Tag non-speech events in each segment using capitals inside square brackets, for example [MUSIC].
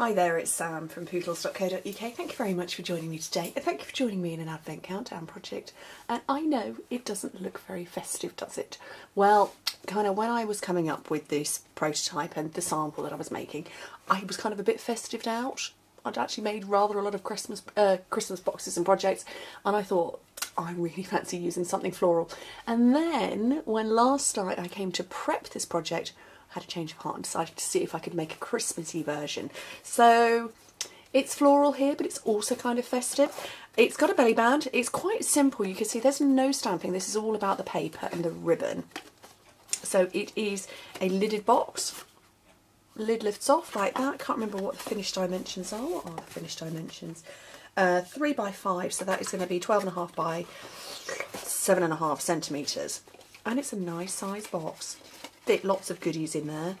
Hi there, it's Sam from pootles.co.uk. Thank you very much for joining me today, and thank you for joining me in an Advent Countdown project. And I know it doesn't look very festive, does it? Well, kind of when I was coming up with this prototype and the sample that I was making, I was kind of a bit festived out. I'd actually made rather a lot of Christmas uh, Christmas boxes and projects, and I thought I really fancy using something floral. And then when last night I came to prep this project, had a change of heart and decided to see if I could make a Christmassy version. So it's floral here, but it's also kind of festive. It's got a belly band. It's quite simple. You can see there's no stamping. This is all about the paper and the ribbon. So it is a lidded box. Lid lifts off like that. Can't remember what the finished dimensions are. What are the finished dimensions? Uh, three by five, so that is going to be 12 and a half by seven and a half centimetres. And it's a nice size box fit lots of goodies in there.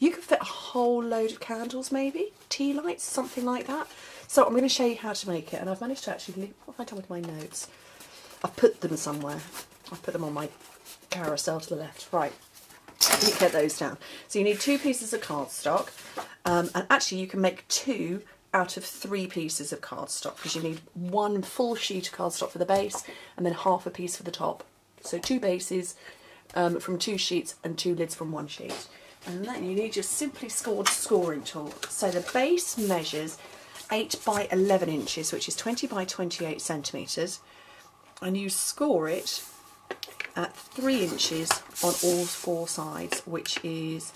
You could fit a whole load of candles maybe, tea lights, something like that. So I'm going to show you how to make it and I've managed to actually, what have I done with my notes? I've put them somewhere. I've put them on my carousel to the left. Right, you get those down. So you need two pieces of cardstock um, and actually you can make two out of three pieces of cardstock because you need one full sheet of cardstock for the base and then half a piece for the top. So two bases, um, from two sheets and two lids from one sheet. And then you need your simply scored scoring tool. So the base measures 8 by 11 inches, which is 20 by 28 centimetres, and you score it at 3 inches on all four sides, which is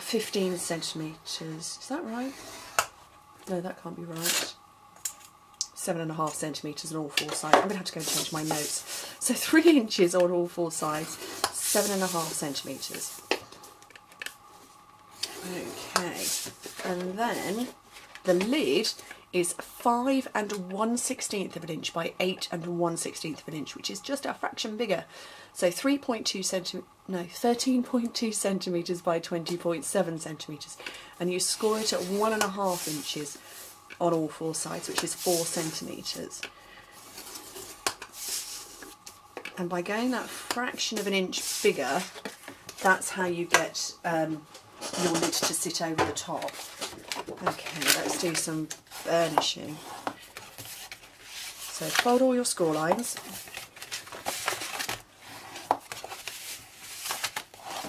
15 centimetres. Is that right? No, that can't be right seven and a half centimetres on all four sides. I'm going to have to go and change my notes. So [LAUGHS] three inches on all four sides, seven and a half centimetres. Okay, and then the lid is 5 and 1 16th of an inch by 8 and 1 16th of an inch, which is just a fraction bigger. So 3.2 centimetres, no, 13.2 centimetres by 20.7 centimetres. And you score it at 1.5 inches on all four sides, which is four centimetres. And by going that fraction of an inch bigger, that's how you get um, your lid to sit over the top. Okay, let's do some burnishing. So fold all your score lines.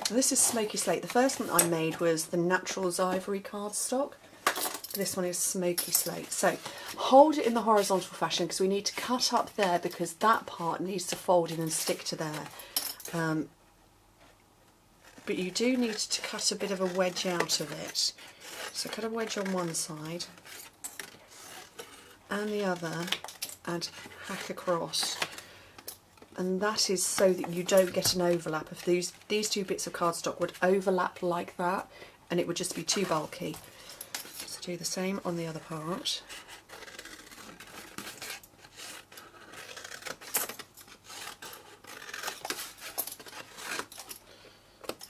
This is Smoky Slate. The first one I made was the Naturals Ivory cardstock. This one is smoky slate. So hold it in the horizontal fashion because we need to cut up there because that part needs to fold in and stick to there. Um, but you do need to cut a bit of a wedge out of it. So cut a wedge on one side and the other and hack across and that is so that you don't get an overlap. If these, these two bits of cardstock would overlap like that and it would just be too bulky do the same on the other part.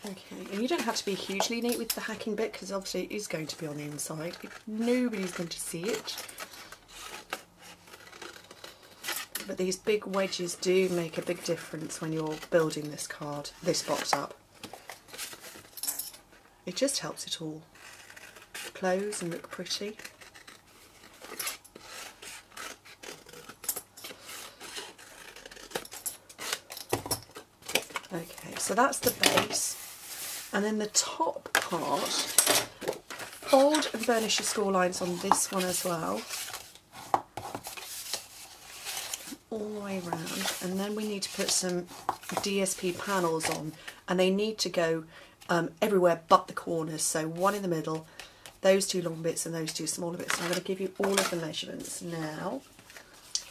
Okay, and you don't have to be hugely neat with the hacking bit because obviously it is going to be on the inside. Nobody's going to see it. But these big wedges do make a big difference when you're building this card, this box up. It just helps it all close and look pretty. Okay, so that's the base. And then the top part, fold and burnish your score lines on this one as well. All the way around. And then we need to put some DSP panels on. And they need to go um, everywhere but the corners. So one in the middle, those two long bits and those two smaller bits. So I'm going to give you all of the measurements now.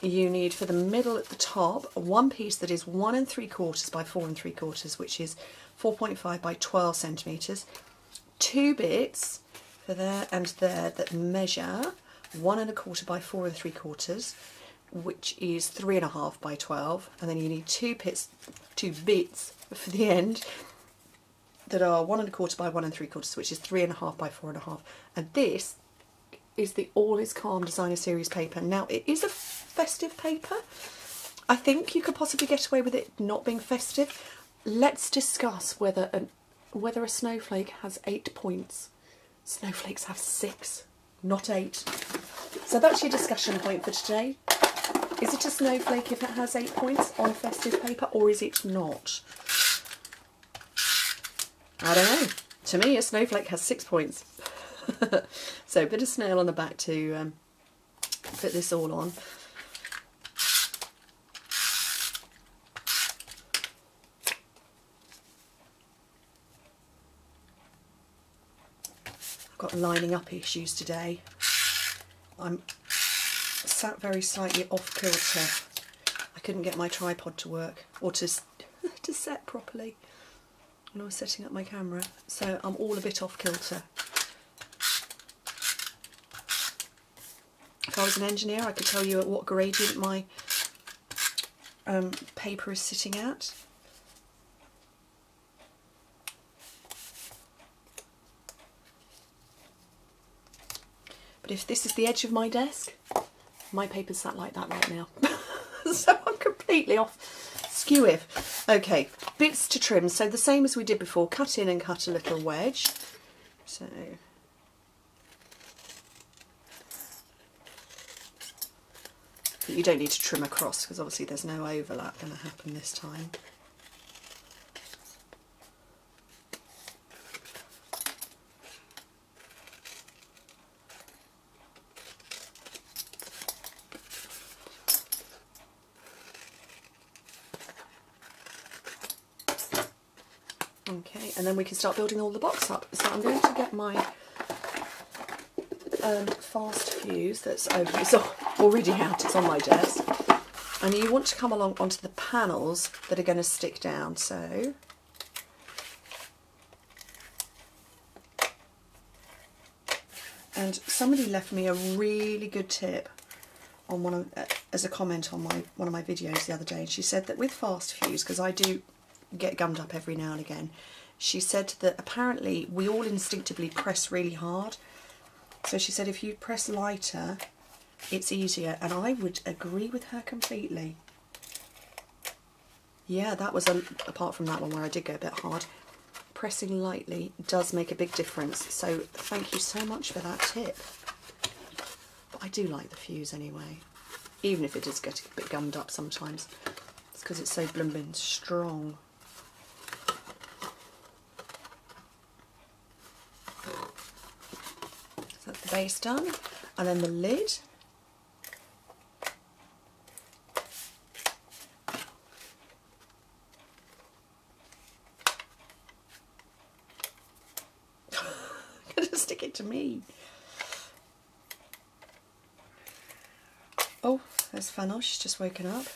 You need for the middle at the top one piece that is one and three quarters by four and three quarters, which is 4.5 by 12 centimetres. Two bits for there and there that measure one and a quarter by four and three quarters, which is three and a half by 12. And then you need two bits, two bits for the end, that are one and a quarter by one and three quarters, which is three and a half by four and a half. And this is the All Is Calm Designer Series paper. Now, it is a festive paper. I think you could possibly get away with it not being festive. Let's discuss whether an, whether a snowflake has eight points Snowflakes have six, not eight. So that's your discussion point for today. Is it a snowflake if it has eight points on festive paper or is it not? I don't know. To me, a snowflake has six points. [LAUGHS] so a bit of snail on the back to um, put this all on. I've got lining up issues today. I'm sat very slightly off kilter. I couldn't get my tripod to work or to, [LAUGHS] to set properly when I was setting up my camera. So I'm all a bit off kilter. If I was an engineer, I could tell you at what gradient my um, paper is sitting at. But if this is the edge of my desk, my paper's sat like that right now. [LAUGHS] so I'm completely off skew if. Okay, bits to trim. So the same as we did before, cut in and cut a little wedge. So But you don't need to trim across because obviously there's no overlap going to happen this time. Okay, and then we can start building all the box up. So I'm going to get my um, fast fuse that's over. It's already out, it's on my desk. And you want to come along onto the panels that are going to stick down. So and somebody left me a really good tip on one of uh, as a comment on my one of my videos the other day and she said that with fast fuse because I do get gummed up every now and again she said that apparently we all instinctively press really hard so she said if you press lighter, it's easier. And I would agree with her completely. Yeah, that was, a, apart from that one where I did go a bit hard, pressing lightly does make a big difference. So thank you so much for that tip. But I do like the fuse anyway, even if it does get a bit gummed up sometimes. It's because it's so blooming strong. Base done and then the lid. [LAUGHS] Gonna stick it to me. Oh there's Fennel, she's just woken up.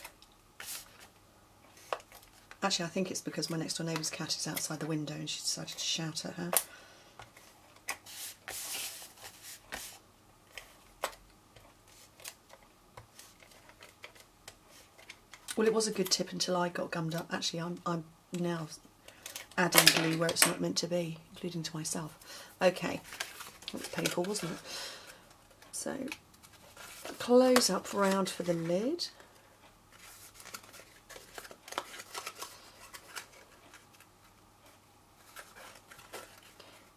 Actually I think it's because my next door neighbour's cat is outside the window and she decided to shout at her Well, it was a good tip until I got gummed up. Actually, I'm, I'm now adding glue where it's not meant to be, including to myself. Okay, that was painful, wasn't it? So, close up round for the lid.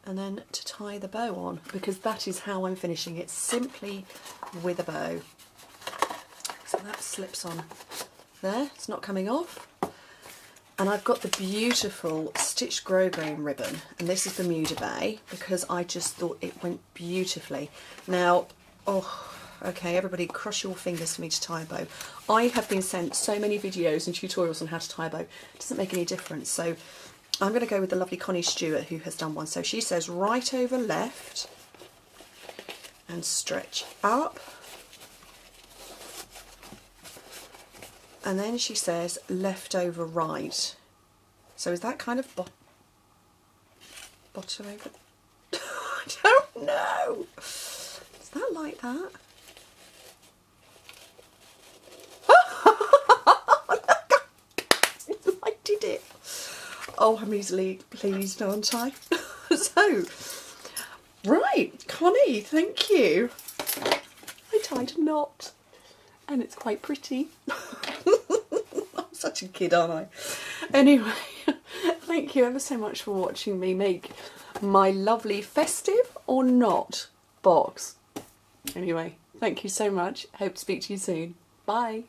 and then to tie the bow on because that is how I'm finishing it simply with a bow so that slips on there, it's not coming off. And I've got the beautiful stitched grosgrain ribbon, and this is Bermuda Bay, because I just thought it went beautifully. Now, oh, okay, everybody cross your fingers for me to tie a bow. I have been sent so many videos and tutorials on how to tie a bow. It doesn't make any difference. So I'm going to go with the lovely Connie Stewart who has done one. So she says right over left and stretch up and then she says left over right. So is that kind of bo bottom over? [LAUGHS] I don't know. Is that like that? [LAUGHS] I did it. Oh, I'm easily pleased, aren't I? [LAUGHS] so, right, Connie, thank you. I tied a knot and it's quite pretty. Such a kid, aren't I? Anyway, [LAUGHS] thank you ever so much for watching me make my lovely festive or not box. Anyway, thank you so much. Hope to speak to you soon. Bye.